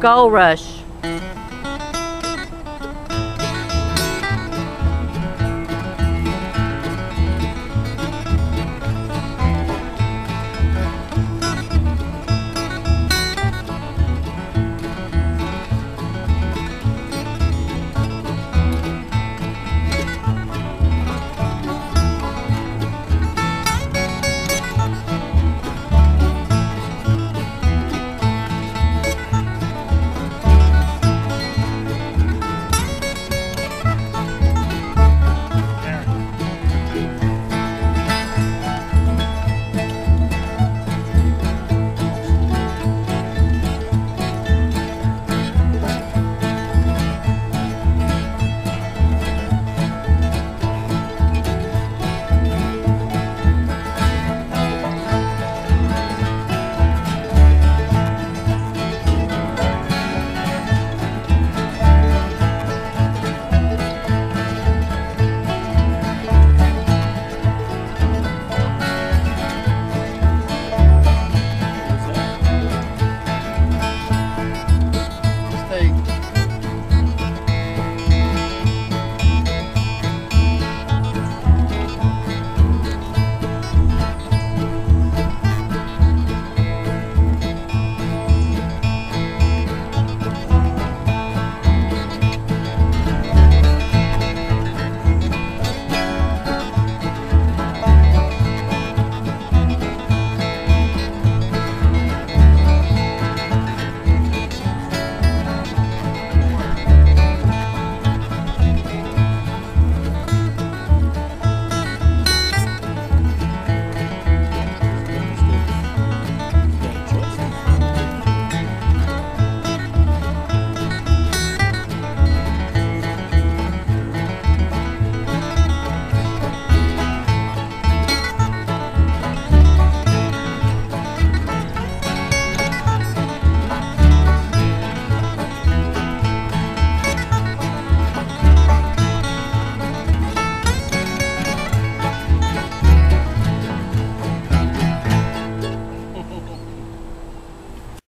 Gold Rush.